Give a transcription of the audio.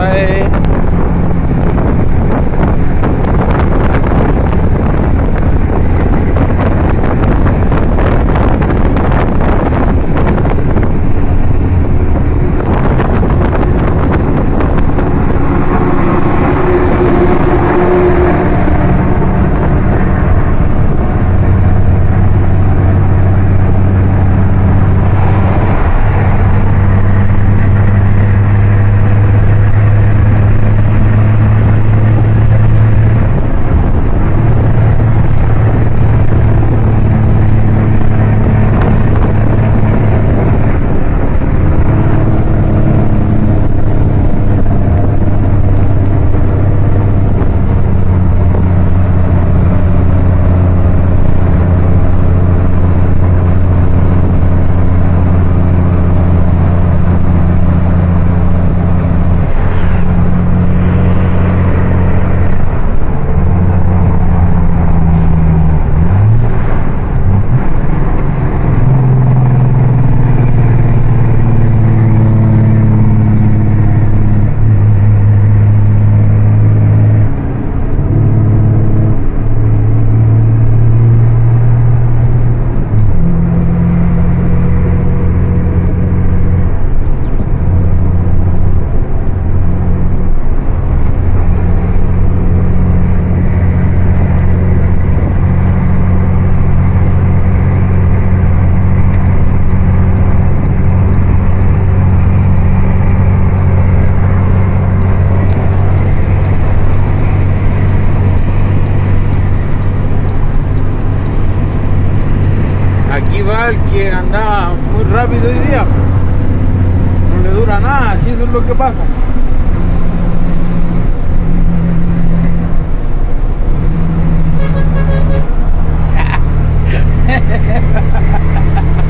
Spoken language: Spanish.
は。chaval que andaba muy rápido hoy día. No le dura nada, si eso es lo que pasa.